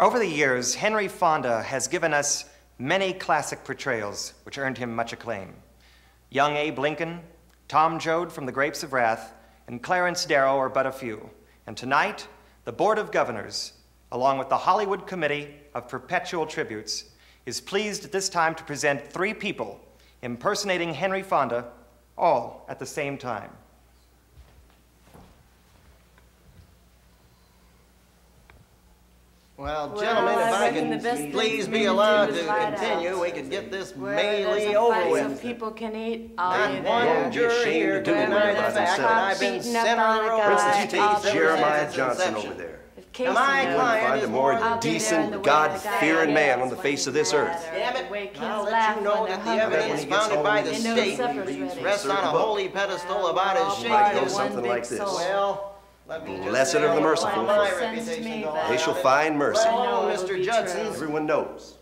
Over the years, Henry Fonda has given us many classic portrayals which earned him much acclaim. Young Abe Lincoln, Tom Joad from The Grapes of Wrath, and Clarence Darrow are but a few. And tonight, the Board of Governors, along with the Hollywood Committee of Perpetual Tributes, is pleased at this time to present three people impersonating Henry Fonda, all at the same time. Well, Well, gentlemen, if I I reckon the best can please be allowed to continue, out. we could get this Where melee over fight so with. people can eat, I'll be Not one there. jury here ashamed to do can it deny the fact that I've been themselves. center the Beating road. up on a For instance, you take Jeremiah there. Johnson over there. If Now, Casey my client Find is a more I'll be there in the decent, God-fearing the man on the face of this earth. Damn it, The I'll let you know that the evidence When founded by the state supper's reads ready. rests on a holy pedestal Well, about we're all his part might go something like this. Well, let me just Blessed are the merciful. my Sense to reputation me goes that- They shall find mercy. I know Well, it'll Mr. be Judson's true. Everyone knows.